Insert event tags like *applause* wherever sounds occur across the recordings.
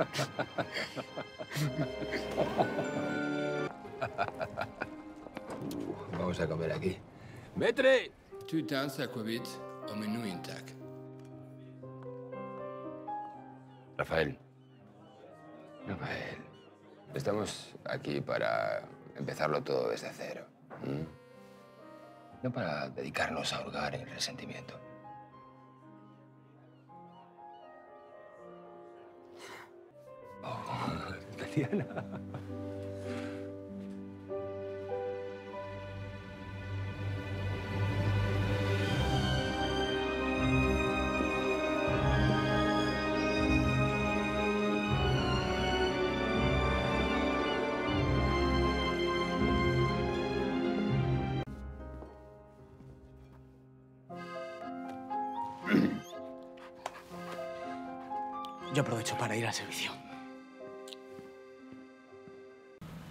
*laughs* Vamos a comer aquí. ¡Metre! Tu tans aquavit o menú intact. Rafael. Rafael. Estamos aquí para empezarlo todo desde cero. ¿m? No para dedicarnos a hurgar el resentimiento. Yo aprovecho para ir al servicio.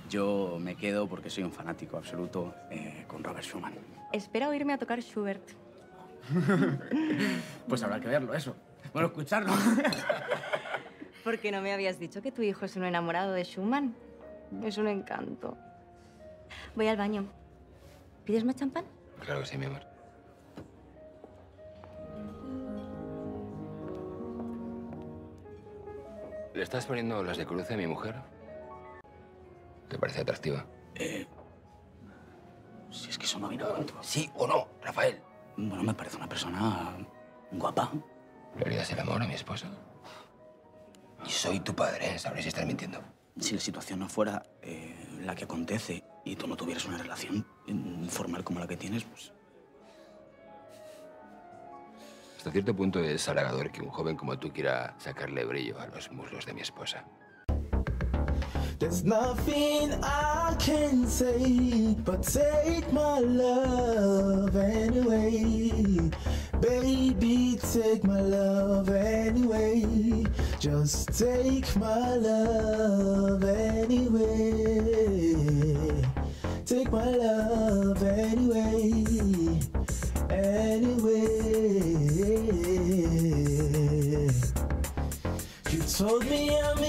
Yo me quedo porque soy un fanático absoluto eh, con Robert Schumann. Espera oírme a tocar Schubert. *laughs* Pues habrá que verlo, eso. Bueno, escucharlo. *laughs* ¿Por qué no me habías dicho que tu hijo es un enamorado de Schumann? Es un encanto. Voy al baño. ¿Pides más champán? Claro que sí, mi amor. ¿Le estás poniendo las de cruce a mi mujer? ¿Te parece atractiva? Eh, si es que eso no viene a cuento. ¿Sí o no, Rafael? Bueno, me parece una persona guapa. ¿Le harías el amor a mi esposa? Y soy tu padre, ¿eh? Sabré si estás mintiendo. Si la situación no fuera eh, la que acontece y tú no tuvieras una relación formal como la que tienes, pues Hasta cierto punto es halagador que un joven como tú quiera sacarle brillo a los muslos de mi esposa. There's nothing I can say but take my love anyway. Baby, take my love anyway. Just take my love anyway. Take my love anyway. Anyway. You told me I'm